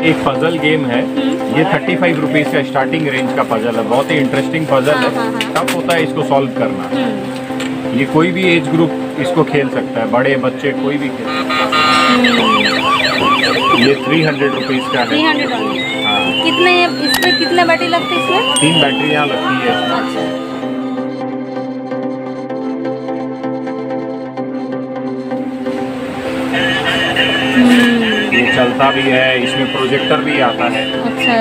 एक puzzle game है। ये थर्टी फाइव रुपीज़ का स्टार्टिंग रेंज का पजल है। बहुत ही इंटरेस्टिंग पजल हाँ, है हाँ, हाँ। टफ होता है इसको सॉल्व करना। हम्म, ये कोई भी एज ग्रुप इसको खेल सकता है। बड़े बच्चे कोई भी खेल सकता है। ये थ्री हंड्रेड रुपीज़ का है। हाँ। कितने इसमें कितने बैटरी लगते हैं इसमें? तीन बैटरियाँ लगती है। चलता भी है इसमें प्रोजेक्टर भी आता है। अच्छा।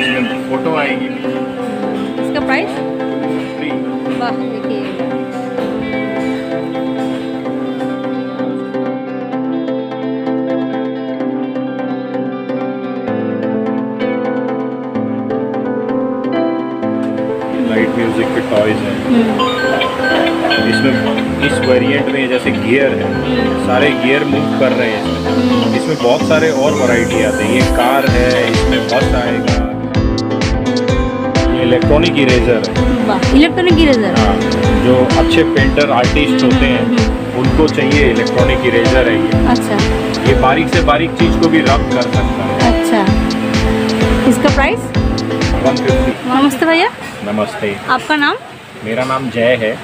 इसमें फ़ोटो आएगी। इसका प्राइस वाह देखिए। वेरिएंट में जैसे गियर है सारे गियर मूव कर रहे हैं इसमें। इसमें बहुत सारे और वैरायटी आते हैं। ये कार है इसमें बस आएगा। ये इलेक्ट्रॉनिक इरेजर है। इलेक्ट्रॉनिक इरेजर हाँ जो अच्छे पेंटर आर्टिस्ट होते हैं उनको चाहिए इलेक्ट्रॉनिक इरेजर है ये। अच्छा। ये बारीक से बारीक चीज़ को भी रब कर सकता है। अच्छा। इसका प्राइस 150 नमस्ते भैया। नमस्ते। आपका नाम? मेरा नाम जय है।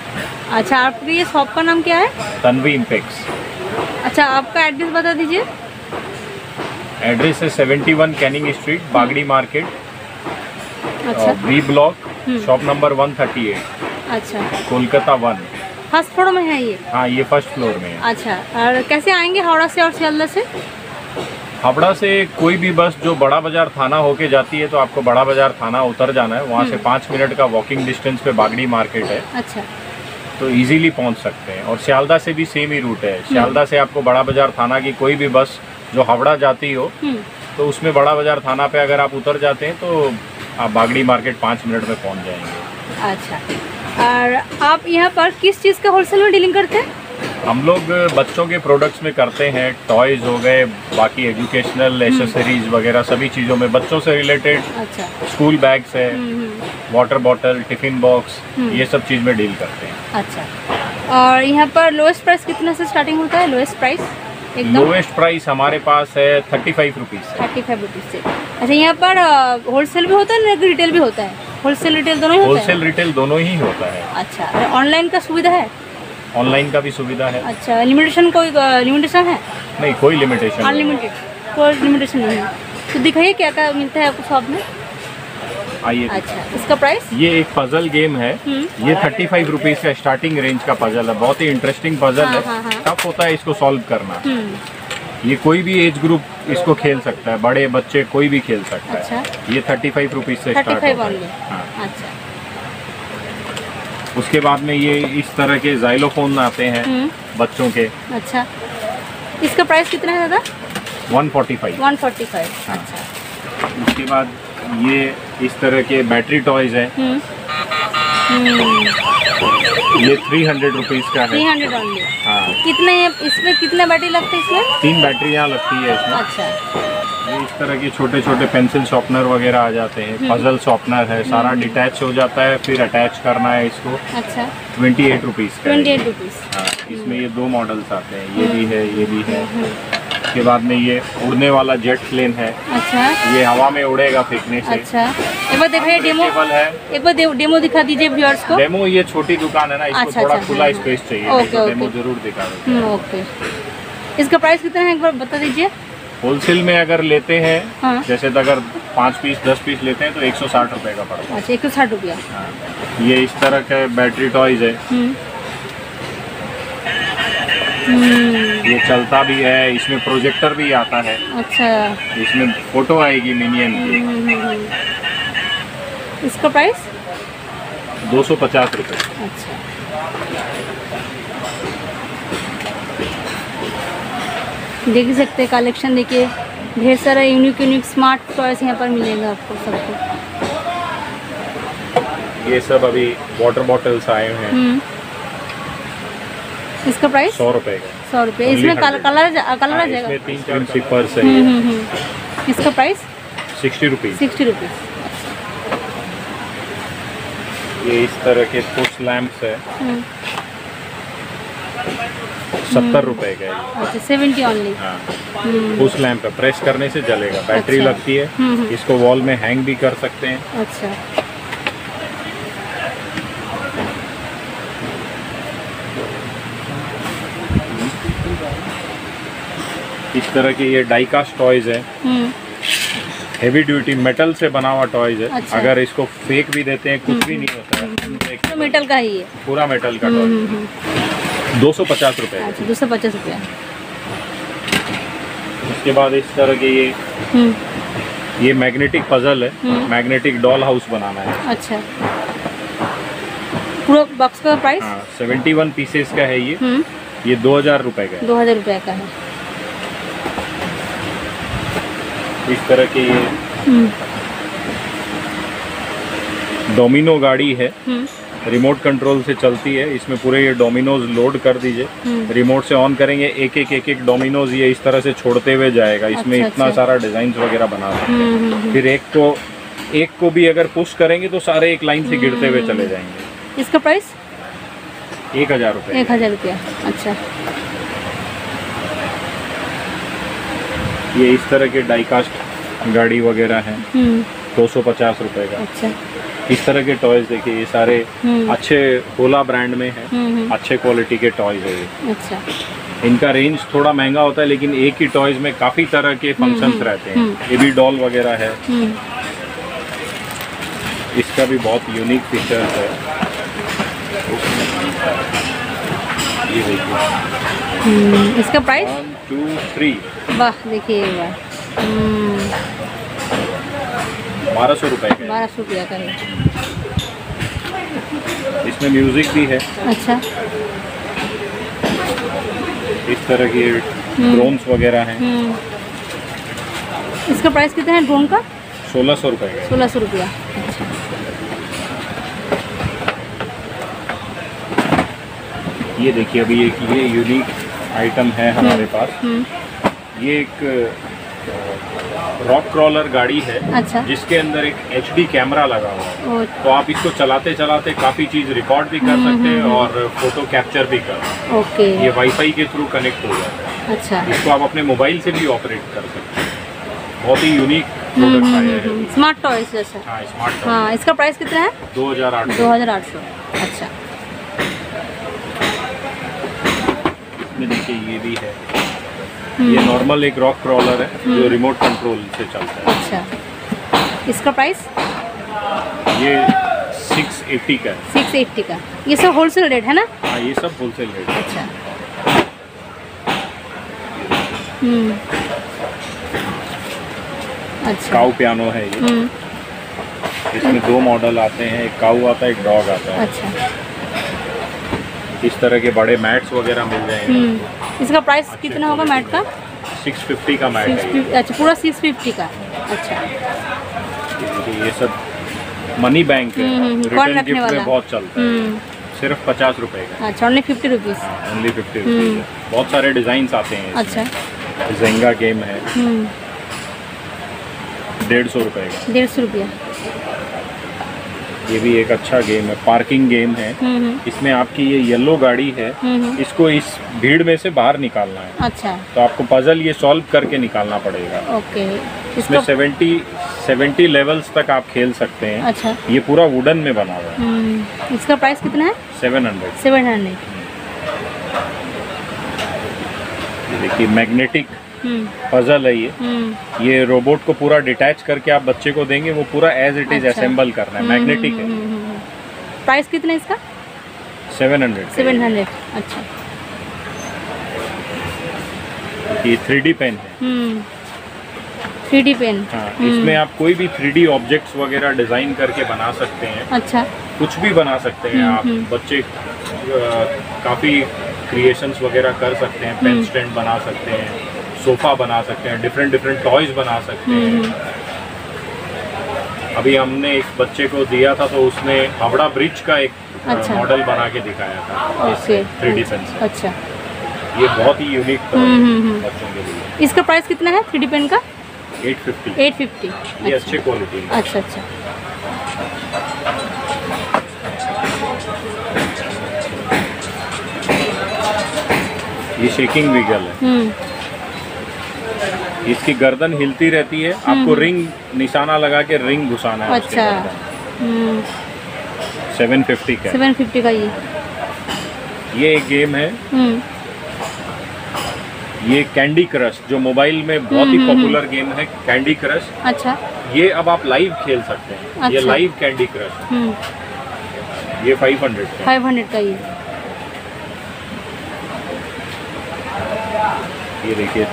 अच्छा आपके ये शॉप का नाम क्या है? तन्वी इम्पेक्स अच्छा आपका एड्रेस बता दीजिए। एड्रेस है 71 कैनिंग स्ट्रीट बागड़ी मार्केट अच्छा। B block hmm. Shop number 138 अच्छा। कोलकाता वन फ़र्स्ट फ्लोर में है ये? हाँ ये फ़र्स्ट फ्लोर में है। अच्छा और कैसे आएँगे हावड़ा से और सियालदा से? हावड़ा से कोई भी बस जो बड़ा बाज़ार थाना होके जाती है तो आपको बड़ा बाज़ार थाना उतर जाना है। वहाँ से हम्म। पाँच मिनट का वॉकिंग डिस्टेंस पे बागड़ी मार्केट है। अच्छा। तो इजीली पहुँच सकते हैं। और सियालदा से भी सेम ही रूट है। सियालदा से आपको बड़ा बाज़ार थाना की कोई भी बस जो हावड़ा जाती हो हम्म, तो उसमें बड़ा बाज़ार थाना पे अगर आप उतर जाते हैं तो आप बागड़ी मार्केट पाँच मिनट में पहुँच जाएँगे। अच्छा। और आप यहाँ पर किस चीज़ का होलसेल में डीलिंग करते हैं? हम लोग बच्चों के प्रोडक्ट्स में करते हैं टॉयज हो गए बाकी एजुकेशनल एसेसरीज वगैरह सभी चीज़ों में बच्चों से रिलेटेड अच्छा। स्कूल बैग्स है हम्म, hmm, water bottle tiffin box hmm. ये सब चीज़ में डील करते हैं। अच्छा। और यहाँ पर लोएस्ट प्राइस कितने से स्टार्टिंग होता है? लोएस्ट प्राइस लोएस्ट प्राइस हमारे पास है thirty five rupees thirty five rupees से। अच्छा यहाँ पर होलसेल भी होता है ना रिटेल भी होता है? होलसेल रिटेल दोनों ही होलसेल रिटेल दोनों ही होता है। अच्छा ऑनलाइन का सुविधा है? ऑनलाइन का भी सुविधा है। अच्छा लिमिटेशन कोई लिमिटेशन है? नहीं कोई लिमिटेशन अनलिमिटेड कोई लिमिटेशन नहीं है। तो दिखाइए क्या क्या मिलता है आपको शॉप में? आइए। अच्छा इसका प्राइस ये एक पजल गेम है। हम्म। ये थर्टी फाइव रुपीज़ का स्टार्टिंग रेंज का पजल है। बहुत ही इंटरेस्टिंग पजल हाँ, है। हाँ, हाँ। टफ होता है इसको सॉल्व करना। हम्म। ये कोई भी एज ग्रुप इसको खेल सकता है। बड़े बच्चे कोई भी खेल सकता अच्छा। है ये थर्टी फाइव रुपीज़ से स्टार्ट होता है। हाँ। अच्छा। उसके बाद में ये इस तरह के जाइलोफोन आते हैं हम्म। बच्चों के। अच्छा। इसका प्राइस कितना है दादा? 145 वन फोर्टी फाइव। हाँ। अच्छा। उसके बाद ये इस तरह के बैटरी टॉयज हैं। ये थ्री हंड्रेड रुपीज़ का थ्री है हंड्रेड हाँ। कितने इसमें कितने बैटरी लगते हैं इसमें? तीन बैटरियाँ लगती है इसमें। अच्छा। ये इस तरह के छोटे छोटे पेंसिल शॉर्पनर वगैरह आ जाते हैं हम्म। पजल शॉर्पनर है सारा डिटैच हो जाता है फिर अटैच करना है इसको। अच्छा। Twenty eight rupees twenty eight rupees हाँ इसमें ये दो मॉडल्स आते हैं ये भी है ये भी है। उसके बाद में ये उड़ने वाला जेट प्लेन है। अच्छा। ये हवा में उड़ेगा फेंकने से। अच्छा। एक बार दिखाइए डेमो है। एक बार डेमो दिखा दीजिए व्यूअर्स को। डेमो ये छोटी दुकान है ना इसको अच्छा, थोड़ा अच्छा, खुला स्पेस चाहिए। ओके, तो डेमो ज़रूर दिखा हम्म, ओके इसका प्राइस कितना है एक बार बता दीजिए। होलसेल में अगर लेते हैं हाँ। जैसे तो अगर पाँच पीस दस पीस लेते हैं तो एक सौ साठ रुपये का पड़ता अच्छा एक सौ साठ रुपया। है। हाँ। ये इस तरह के बैटरी टॉयज है। हम्म। हम्म, ये चलता भी है इसमें प्रोजेक्टर भी आता है। अच्छा। इसमें फ़ोटो आएगी मिनियन की। हम्म। इसका प्राइस? दो सौ पचास रुपये अच्छा। देख ही सकते हैं कलेक्शन देखिए। ढेर सारा यूनिक यूनिक स्मार्ट टॉयस यहाँ पर मिलेगा आपको सबको। ये सब अभी वाटर बॉटल्स आए हैं। हम्म। इसका प्राइस सौ रुपए का। सौ Only इसमें कलर कलर कलर आ हाँ, जाएगा। तीन चार हम्म है। हम्म हम्म इसका price sixty rupees. Sixty rupees. ये इस तरह के पुश लैंप्स है। सत्तर रुपए का है। अच्छा सेवेंटी ओनली हाँ। उस लैंप है प्रेस करने से जलेगा। बैटरी अच्छा। लगती है। हम्म, हम्म। इसको वॉल में हैंग भी कर सकते हैं। अच्छा। इस तरह के ये डाइकास्ट टॉयज है। हम्म। हेवी ड्यूटी मेटल से बना हुआ टॉयज है। अच्छा। अगर इसको फेक भी देते हैं कुछ भी नहीं होता। है तो मेटल का ही है। पूरा मेटल का हम्म, टॉय हम्म, हम्म। दो सौ पचास रुपये अच्छा दो सौ पचास रुपया। उसके बाद इस तरह के ये हम्म। ये मैग्नेटिक पजल है। हम्म। मैग्नेटिक डॉल हाउस बनाना है। अच्छा। पूरा बॉक्स का प्राइस सेवेंटी वन पीसेस का है ये। हम्म। ये दो हज़ार रुपये का दो हज़ार रुपये का है। इस तरह के ये हम्म। डोमिनो गाड़ी है। हम्म। रिमोट कंट्रोल से चलती है इसमें पूरे ये डोमिनोज लोड कर दीजिए। हम्म। रिमोट से ऑन करेंगे एक एक एक एक डोमिनोज ये इस तरह से छोड़ते हुए जाएगा इसमें अच्छा, इतना अच्छा। सारा डिज़ाइन वगैरह बना सकते हैं। हम्म, हम्म। फिर एक को एक को भी अगर पुश करेंगे तो सारे एक लाइन से गिरते हुए चले जाएँगे। इसका प्राइस? एक हज़ार रुपये एक हज़ार रुपया अच्छा। ये इस तरह के डाइकास्ट गाड़ी वगैरह हैं। दो सौ पचास रुपये का। अच्छा। इस तरह के टॉयज देखिए ये सारे हम्म। अच्छे ओला ब्रांड में है। हम्म हम्म, अच्छे क्वालिटी के टॉयज है ये। अच्छा। इनका रेंज थोड़ा महँगा होता है लेकिन एक ही टॉयज में काफ़ी तरह के फ़ंक्शंस हम्म, रहते हैं। ये भी डॉल वगैरह है। इसका भी बहुत यूनिक फीचर है। ये देखिए। इसका प्राइस टू थ्री वाह देखिए बारह सौ रुपये बारह सौ रुपया का है। इसमें म्यूज़िक भी है। अच्छा। इस तरह के ड्रोन्स वगैरह हैं। हम्म। इसका प्राइस कितना है ड्रोन का? सोलह सौ रुपये सोलह सौ रुपया। ये देखिए अभी एक ये यूनिक आइटम है हमारे पास। हम्म। ये एक रॉक क्रॉलर गाड़ी है अच्छा। जिसके अंदर एक एचडी कैमरा लगा हुआ है। तो आप इसको चलाते चलाते काफ़ी चीज़ रिकॉर्ड भी कर हम्म, सकते हैं हम्म, और फ़ोटो कैप्चर भी कर सकते ओके। ये वाईफाई के थ्रू कनेक्ट हो जाता है। अच्छा। इसको आप अपने मोबाइल से भी ऑपरेट कर सकते हैं। बहुत ही यूनिक हम्म हम्म, हम्म, स्मार्ट जैसा। हाँ स्मार्ट हाँ इसका प्राइस कितना है? दो हज़ार आठ दो हज़ार आठ सौ। अच्छा। देखिए ये भी है। ये नॉर्मल एक रॉक क्रॉलर है जो रिमोट कंट्रोल से चलता है। अच्छा। इसका प्राइस ये 680 का है। सिक्स एट्टी का। ये सब होलसेल रेट है ना? हाँ ये सब होलसेल रेट है। अच्छा। हम्म। अच्छा। काउ पियानो है ये। हम्म। इसमें दो मॉडल आते हैं एक काउ आता है एक डॉग आता है। अच्छा। इस तरह के बड़े मैट्स वगैरह मिल जाएँगे। हम्म। इसका प्राइस कितना होगा मैट का? 650 का मैट है अच्छा पूरा सिक्स फिफ्टी का। अच्छा। ये सब मनी बैंक है हम्म, हम्म, रिटर्न रखने गिफ्ट वाला? में बहुत चलता है। हम्म। सिर्फ़ पचास रुपए का। अच्छा only fifty rupees only fifty hmm. बहुत सारे डिज़ाइन आते हैं अच्छा। जेंगा गेम है। हम्म। डेढ़ सौ रुपए का। डेढ़ सौ रुपया। ये भी एक अच्छा गेम है पार्किंग गेम है। हम्म हम्म, इसमें आपकी ये येलो गाड़ी है हम्म इसको इस भीड़ में से बाहर निकालना है। अच्छा। तो आपको पजल ये सॉल्व करके निकालना पड़ेगा। ओके। इसमें सेवेंटी 70 70 लेवल्स तक आप खेल सकते हैं। अच्छा। ये पूरा वुडन में बना हुआ है। इसका प्राइस कितना है? 700 सेवन हंड्रेड ये देखिए मैग्नेटिक पजल है ये। हम्म। ये रोबोट को पूरा डिटैच करके आप बच्चे को देंगे वो पूरा एज इट इज़। असेंबल करना है। मैग्नेटिक है। प्राइस कितना है इसका? सेवन हंड्रेड सेवन हंड्रेड अच्छा। ये थ्री डी पेन है। हम्म। थ्री डी पेन हाँ इसमें आप कोई भी थ्री डी ऑब्जेक्ट्स वगैरह डिज़ाइन करके बना सकते हैं। अच्छा। कुछ भी बना सकते हैं। हम्म, आप हम्म। बच्चे काफ़ी क्रिएशंस वगैरह कर सकते हैं पेन हम्म। स्टैंड बना सकते हैं। सोफ़ा बना सकते हैं डिफरेंट डिफरेंट टॉयज बना सकते हम्म, हैं अभी हमने एक बच्चे को दिया था तो उसने हावड़ा ब्रिज का एक अच्छा। मॉडल बना के दिखाया था थ्री डी पेन से अच्छा। ये बहुत ही यूनिक हम्म, हम्म, हम्म। बच्चों के लिए। इसका प्राइस कितना है थ्री डी पेन का? 850 एट फिफ्टी ये अच्छे। क्वालिटी है अच्छा अच्छा। ये शेकिंग विगल है। हम्म। इसकी गर्दन हिलती रहती है आपको रिंग निशाना लगा के रिंग घुसाना है अच्छा। हम्म। सेवन फिफ्टी का सेवन फिफ्टी का ये। ये एक गेम है। हम्म। ये कैंडी क्रश जो मोबाइल में बहुत ही हम्म, हम्म, पॉपुलर गेम है कैंडी क्रश अच्छा। ये अब आप लाइव खेल सकते हैं। अच्छा। ये। Live candy crush hmm. ये फाइव हंड्रेड फाइव हंड्रेड का ये। ये देखिए।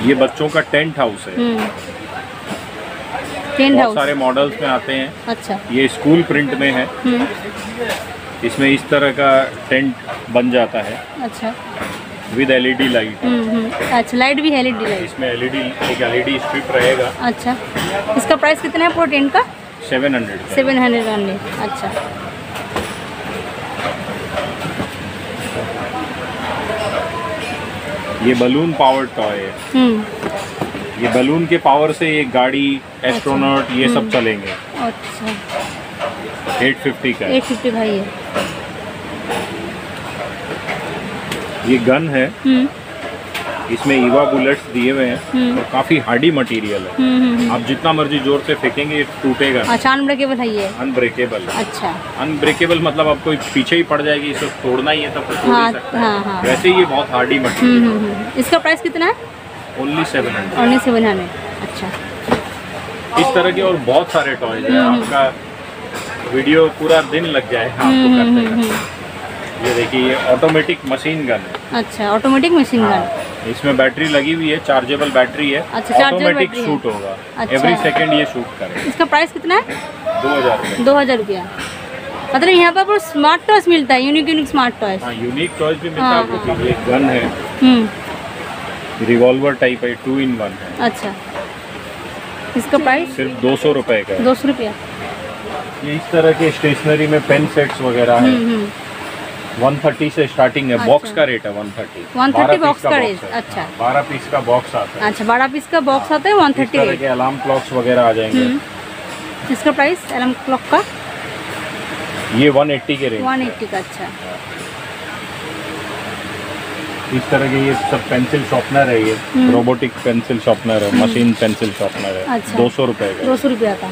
ये बच्चों का टेंट हाउस है। हम्म। Tent house. सारे मॉडल्स में आते हैं। अच्छा। ये स्कूल प्रिंट में है। हम्म। इसमें इस तरह का टेंट बन जाता है। अच्छा। With LED light. हम्म अच्छा लाइट भी है एल लाइट। इसमें एलईडी एक एलईडी स्ट्रिप रहेगा। अच्छा। इसका प्राइस कितना है पूरा टेंट का? 700 हंड्रेड। सेवन हंड्रेड अच्छा। ये बलून पावर टॉय है। हम्म। ये बलून के पावर से ये गाड़ी एस्ट्रोनॉट ये सब चलेंगे। अच्छा। 850 का है। एट फिफ्टी भाई ये ये गन है। हम्म। इसमें ईवा बुलेट्स दिए हुए हैं हम्म। और काफ़ी हार्डी मटेरियल है। हम्म हम्म, आप जितना मर्ज़ी ज़ोर से फेंकेंगे टूटेगा अच्छा अनब्रेकेबल है ये? अनब्रेकेबल अच्छा। अनब्रेकेबल मतलब आप कोई पीछे ही पड़ जाएगी इसे तोड़ना ही है तब तोड़ हाँ, सकता हाँ, हाँ। वैसे ये बहुत हार्डी मटेरियल इसका प्राइस कितना है? Only seven hundred only seven hundred अच्छा। इस तरह के और बहुत सारे टॉयज हैं। आपका वीडियो पूरा दिन लग आपको करते हैं हम्म। ये देखिए ये ऑटोमेटिक मशीन गन है। अच्छा ऑटोमेटिक मशीन गन हाँ, इसमें बैटरी लगी हुई है चार्जेबल बैटरी है अच्छा, ऑटोमेटिक बैटरी शूट होगा। अच्छा। एवरी सेकंड ये शूट करेगा। इसका प्राइस कितना है? दो हज़ार दो हज़ार रुपया। मतलब यहाँ पर पूरा स्मार्ट टॉयस मिलता है यूनिक यूनिक स्मार्ट टॉयस हाँ यूनिक टॉयज भी मिलता हाँ, है आपको हाँ। ये गन है। हम्म। रिवॉल्वर टाइप है टू इन वन है। अच्छा। इसका प्राइस सिर्फ़ दो सौ रुपये का दो सौ रुपया। ये इस तरह के स्टेशनरी में पेन सेट्स वगैरह है। हम्म हम्म। 130 से स्टार्टिंग है अच्छा। बॉक्स का रेट है 130 130 12 बॉक्स का रेट, अच्छा। हाँ, 12 पीस का बॉक्स आता है। अच्छा बारह पीस का बॉक्स आता है वन इस थर्टी तरह के अलार्म क्लॉक्स वगैरह आ जाएँगे। इसका प्राइस एलम क्लॉक का? ये 180 के वन एट्टी का अच्छा। इस तरह के ये सब पेंसिल शॉर्पनर है ये। रोबोटिक पेंसिल शॉर्पनर है मशीन पेंसिल शॉर्पनर है। अच्छा। दो सौ रुपये का। दो सौ रुपया का।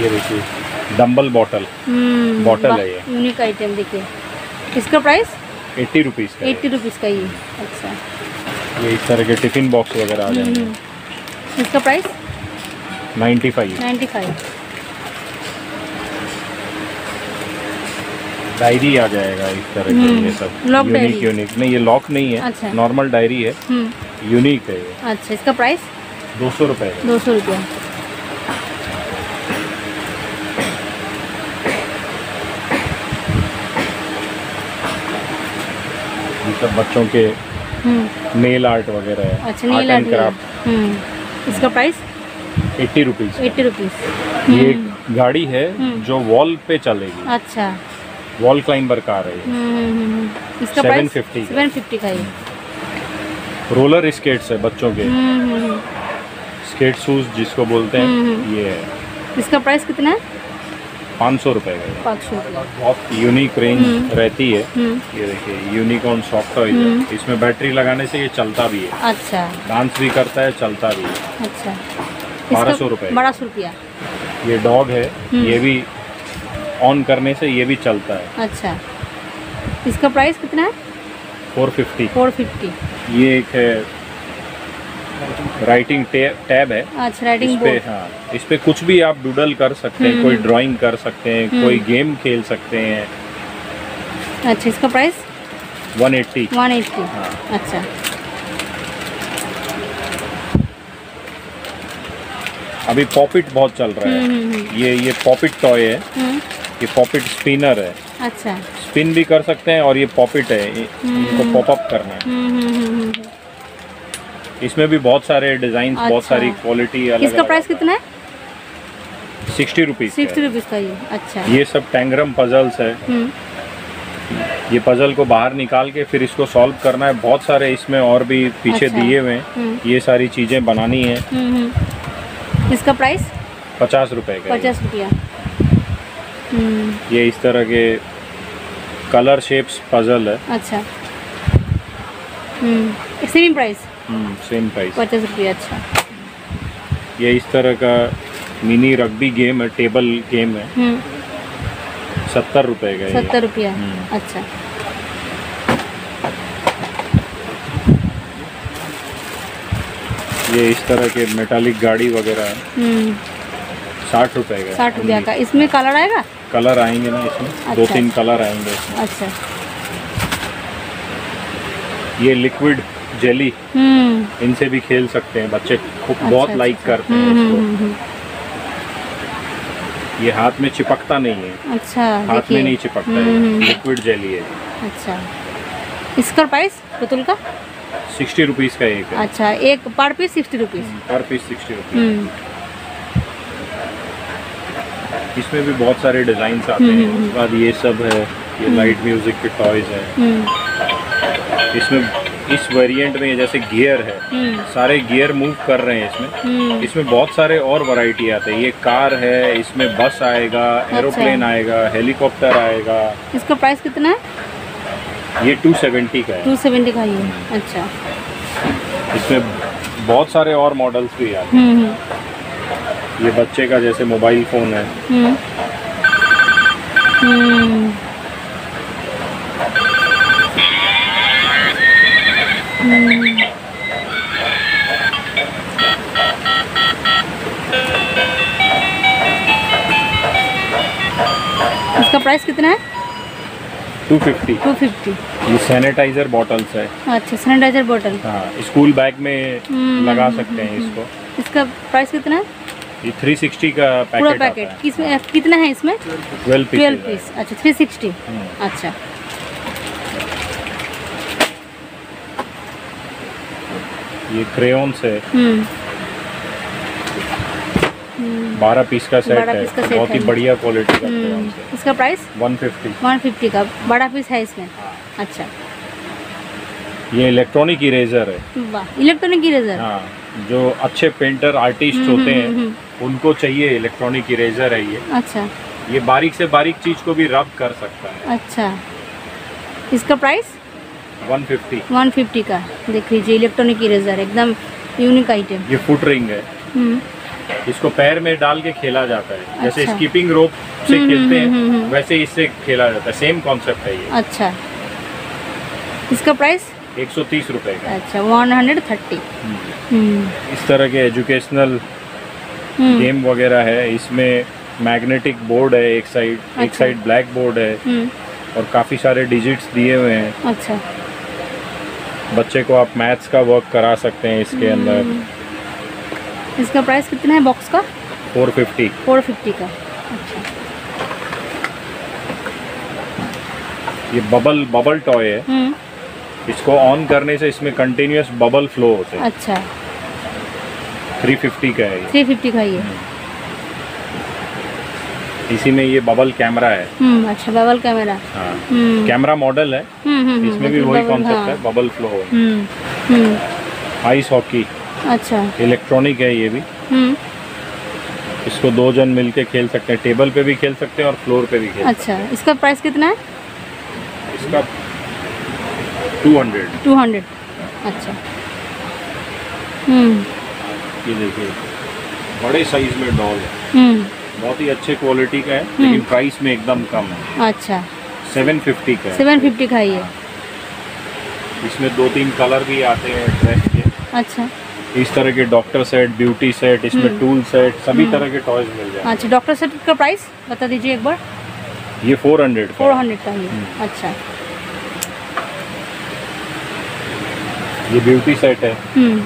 ये देखिए। डम्बल बॉटल हम्म Bottle है ये। यूनिक आइटम देखिए। इसका प्राइस एट्टी रुपीज़ का एट्टी रुपीज़ का ये अच्छा। ये इस तरह के टिफ़िन बॉक्स वगैरह आ जाएँगे। हम्म इसका price ninety five ninety five diary आ जाएगा इस तरह के हम्म, ये सब। यूनिक यूनिक नहीं ये लॉक नहीं है। अच्छा। नॉर्मल डायरी है। हम्म। यूनिक है ये। अच्छा इसका प्राइस दो सौ रुपये दो सौ रुपया। सब बच्चों के हम्म। नेल आर्ट वगैरह है अच्छा नील आर्ट क्राफ्ट हम्म। इसका price eighty rupees eighty rupees ये एक गाड़ी है हम्म। जो वॉल पे चलेगी। अच्छा। वॉल क्लाइंबर कार है हम्म हम्म, हम्म। इसका प्राइस 750 सेवन फिफ्टी का ये। रोलर स्केट्स है बच्चों के। हम्म हम्म, हम्म। स्केट शूज़ जिसको बोलते हैं हम्म, ये है। इसका प्राइस कितना है? पाँच सौ रुपये का रुपया बहुत यूनिक रेंज हम्म। रहती है। हम्म। ये देखिए यूनिकॉर्न सॉफ्ट टॉय इसमें बैटरी लगाने से ये चलता भी है। अच्छा। डांस भी करता है चलता भी है। अच्छा। बारह सौ रुपए। बारह सौ रुपया। ये डॉग है। हम्म। ये भी ऑन करने से ये भी चलता है। अच्छा। इसका प्राइस कितना है? 450 फोर फिफ्टी ये एक है राइटिंग टैब है। अच्छा राइटिंग इस पे हाँ इस पे कुछ भी आप डूडल कर सकते हैं हम्म। कोई ड्राइंग कर सकते हैं हम्म। कोई गेम खेल सकते हैं। अच्छा इसका प्राइस 180 वन एट्टी हाँ। अच्छा। अभी पॉपिट बहुत चल रहा है। हम्म ये ये पॉपिट टॉय है। ये पॉपिट स्पिनर है। अच्छा। स्पिन भी कर सकते हैं और ये पॉपिट है। इनको पॉपअप करना है। इसमें भी बहुत सारे डिज़ाइन अच्छा। बहुत। सारी क्वालिटी अलग इसका प्राइस कितना है? सिक्सटी रुपीज़ सिक्सटी रुपीज़ का ये अच्छा। ये सब टैंगरम पजल्स है। हम्म। ये पजल को बाहर निकाल के फिर इसको सॉल्व करना है। बहुत सारे इसमें और भी पीछे अच्छा। दिए हुए हैं। हम्म। ये सारी चीज़ें बनानी है। इसका प्राइस पचास रुपए का पचास रुपया। हम्म। ये इस तरह के कलर शेप्स पजल है। अच्छा। सेम प्राइस सेम प्राइस पचास रुपये अच्छा। ये इस तरह का मिनी रग्बी गेम है टेबल गेम है। हम्म। सत्तर रुपए का ये। सत्तर रुपया हम्म। अच्छा। ये इस तरह के मेटालिक गाड़ी वगैरह है। हम्म। साठ रुपए का। साठ रुपया का। इसमें कलर आएगा? कलर आएँगे ना इसमें। अच्छा। दो। तीन कलर आएँगे इसमें। अच्छा। ये लिक्विड जेली हम्म। इनसे भी खेल सकते हैं बच्चे खूब अच्छा, बहुत अच्छा, लाइक अच्छा। करते हैं इसको हम्म, हम्म, ये हाथ में चिपकता नहीं है। अच्छा हाथ में नहीं चिपकता है। लिक्विड जेली है। अच्छा। इसका प्राइस पुतुल का? सिक्सटी रुपीज़ का एक है। अच्छा एक per piece sixty rupees per piece sixty rupees इसमें भी बहुत सारे डिज़ाइन आते हैं। उसके बाद ये सब है ये लाइट म्यूज़िक के टॉयज हैं। इसमें इस वेरिएंट में जैसे गियर है हम्म। सारे गियर मूव कर रहे हैं इसमें। हम्म। इसमें बहुत सारे और वैरायटी आते हैं। ये कार है इसमें बस आएगा अच्छा। एरोप्लेन आएगा हेलीकॉप्टर आएगा। इसका प्राइस कितना है? ये 270 का है। टू सेवेंटी का ही है अच्छा। इसमें बहुत सारे और मॉडल्स भी आते हम्म हम्म। हैं ये बच्चे का जैसे मोबाइल फ़ोन है। प्राइस कितना है? 250 टू फिफ्टी ये सैनिटाइजर बॉटल्स है। अच्छा सैनिटाइजर बोतल हाँ स्कूल बैग में हम्म, लगा हम्म, सकते हैं इसको। इसका प्राइस कितना है? ये 360 का पूरा पैकेट आता पैकेट है। किसमें कितना है इसमें? 12 ट्वेल्व पीस पीस अच्छा थ्री सिक्सटी हम्म। अच्छा। ये क्रेयॉन्स है। 12 पीस का सेट है। का सेट बहुत ही बढ़िया क्वालिटी का हम्म, है। इसका प्राइस 150 वन फिफ्टी का। बड़ा पीस है इसमें? अच्छा। ये इलेक्ट्रॉनिक इरेजर है। इलेक्ट्रॉनिक इरेजर हाँ जो अच्छे पेंटर आर्टिस्ट हम्म, होते हम्म, हैं उनको चाहिए इलेक्ट्रॉनिक इरेजर है ये। अच्छा। ये बारीक से बारीक चीज़ को भी रब कर सकता है। अच्छा। इसका प्राइस 150 वन फिफ्टी का। देख लीजिए इलेक्ट्रॉनिक इरेजर एकदम यूनिक आइटम ये फुट रिंग है। इसको पैर में डाल के खेला जाता है। जैसे अच्छा। स्कीपिंग रोप से हम्म, खेलते हम्म, हैं हम्म। वैसे इससे खेला जाता है। सेम कॉन्सेप्ट है ये। अच्छा। इसका प्राइस 130 रुपए का। अच्छा वन हंड्रेड थर्टी। इस तरह के एजुकेशनल गेम वगैरह है। इसमें मैग्नेटिक बोर्ड है एक साइड अच्छा। एक। साइड ब्लैक बोर्ड है और काफ़ी सारे डिजिट्स दिए हुए हैं। अच्छा। बच्चे को आप मैथ्स का वर्क करा सकते हैं इसके अंदर। इसका प्राइस कितना है बॉक्स का? 450 फोर फिफ्टी का। अच्छा। ये बबल बबल टॉय है। हम्म। इसको ऑन करने से इसमें कंटिन्यूस बबल फ्लो होते हैं। अच्छा। 350 का है ये। थ्री फिफ्टी का ये इसी में ये बबल कैमरा है। हम्म अच्छा बबल कैमरा हाँ। हम्म। कैमरा मॉडल है। हम्म हम्म इसमें भी मतलब वही कॉन्सेप्ट हाँ। है। बबल फ्लो है। हम्म हम्म। आइस हॉकी अच्छा। इलेक्ट्रॉनिक है ये भी। हम्म। इसको दो जन मिलके खेल सकते हैं। टेबल पे भी खेल सकते हैं और फ्लोर पे भी खेल अच्छा सकते इसका प्राइस कितना है? हैं इसका 200 टू हंड्रेड अच्छा। हम्म। ये देखिए बड़े साइज़ में डॉल है। हम्म। बहुत ही अच्छे क्वालिटी का है लेकिन प्राइस में एकदम कम है। अच्छा। 750 का है। सेवन फिफ्टी का ये इसमें दो तीन कलर भी आते हैं ड्रेस के। अच्छा। इस तरह के डॉक्टर सेट ब्यूटी सेट इसमें हम्म। टूल सेट सभी हम्म। तरह के टॉयज मिल जाएँगे। अच्छा डॉक्टर सेट का प्राइस बता दीजिए एक बार। ये फोर का। है। हंड्रेड का हम्म। अच्छा। ये ब्यूटी सेट है। हम्म।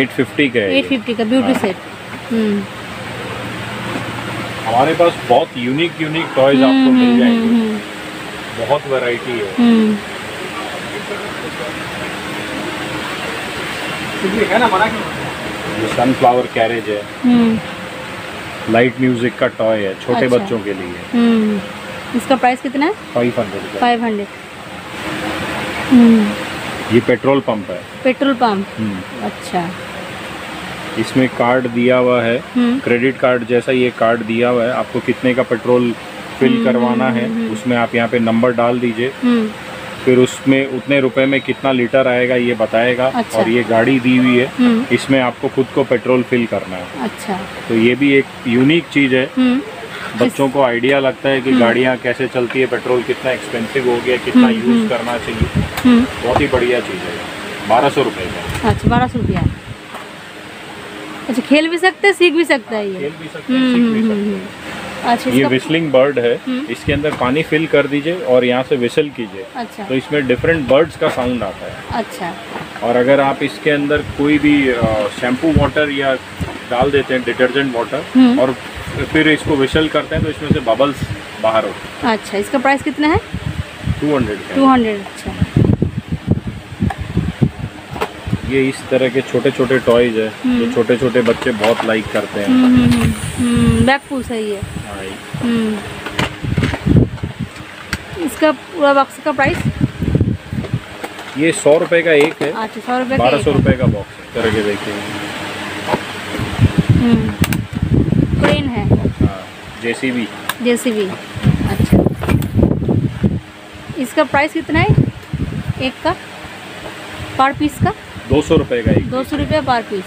850 का एट फिफ्टी का ब्यूटी हाँ। सेट हम्म। हमारे पास बहुत यूनिक यूनिक टॉयज आपको हम्म, मिल हम्म, जाएँगे। हम्म, बहुत वैरायटी है। हम्म ये सनफ्लावर कैरेज है। हम्म। लाइट म्यूज़िक का टॉय है छोटे अच्छा। बच्चों के लिए। हम्म। इसका प्राइस कितना है? 500 का। फाइव हंड्रेड हम्म। ये पेट्रोल पंप है। पेट्रोल पंप हम्म। अच्छा। इसमें कार्ड दिया हुआ है। हम्म। क्रेडिट कार्ड जैसा ये कार्ड दिया हुआ है। आपको कितने का पेट्रोल फिल करवाना है उसमें आप यहाँ पे नंबर डाल दीजिए। हम्म। फिर उसमें उतने रुपए में कितना लीटर आएगा ये बताएगा अच्छा। और ये गाड़ी दी हुई है। हम्म। इसमें आपको खुद को पेट्रोल फिल करना है। अच्छा। तो ये भी एक यूनिक चीज़ है। हम्म। बच्चों को आइडिया लगता है कि गाड़ियाँ कैसे चलती है पेट्रोल कितना एक्सपेंसिव हो गया कितना यूज़ करना चाहिए। हम्म। बहुत ही बढ़िया चीज़ है। बारह सौ रुपये का। अच्छा बारह सौ रुपया। अच्छा खेल भी सकते हैं सीख भी सकता है ये। खेल भी सकते हैं हम्म सीख हम्म भी हम्म, सकते हैं। हम्म। अच्छा ये विस्लिंग बर्ड है। हम्म। इसके अंदर पानी फिल कर दीजिए और यहाँ से विसल कीजिए। अच्छा। तो इसमें डिफरेंट बर्ड्स का साउंड आता है। अच्छा। और अगर आप इसके अंदर कोई भी शैम्पू वाटर या डाल देते हैं डिटर्जेंट वाटर हम्म। और फिर इसको विशल करते हैं तो इसमें से बबल्स बाहर होते अच्छा इसका प्राइस कितना है? टू हंड्रेड टू हंड्रेड अच्छा। ये इस तरह के छोटे छोटे टॉयज है हम्म। जो छोटे छोटे बच्चे बहुत लाइक करते हैं। हम्म हम्म हम्म, हम्म पूस है ये हाँ, हम्म इसका पूरा बॉक्स का प्राइस ये सौ रुपए का एक है। अच्छा सौ रुपये बारह सौ है। रुपए का बॉक्स है। तरह के देखिए। हम्म। क्रेन है। हाँ जेसीबी जेसीबी अच्छा। इसका प्राइस कितना है? एक का? पर पीस का? दो सौ रुपए का एक। दो सौ रुपये पर पीस